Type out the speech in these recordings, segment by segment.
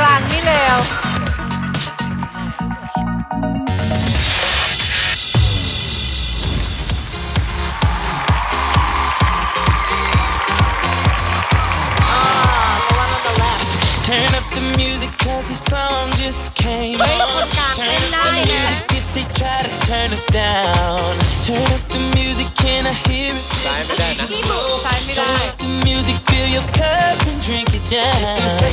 กลางนี่เร็ว Turn up the music cause the song just came เฮ้ย on. คนกลาง Turn เล่น up ได้ the นะ music if they try to turn us down. Turn up the music, can I hear it? ซ้ายไม่ได้นะ ที่บุกใช้ไม่ได้ Let the music fill your cup and drink it down.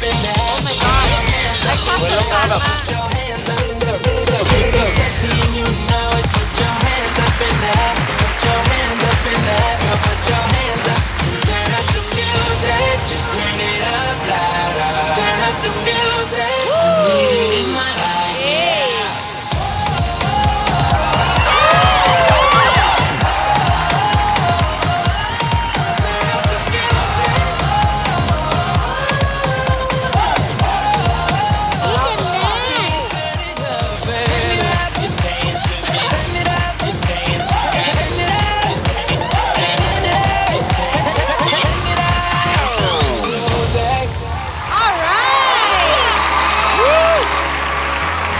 the air. Put your hands up. Put your hands up in the air. Put your hands up in the air. Put your hands up. Turn up the music.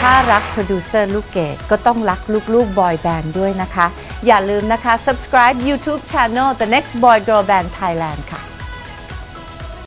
ถ้ารักโปรดิวเซอร์ลูกเกดก็ต้องรักลูกๆบอยแบนด์ด้วยนะคะ อย่าลืมนะคะ subscribe YouTube channel The Next Boy Girl Band Thailand ค่ะ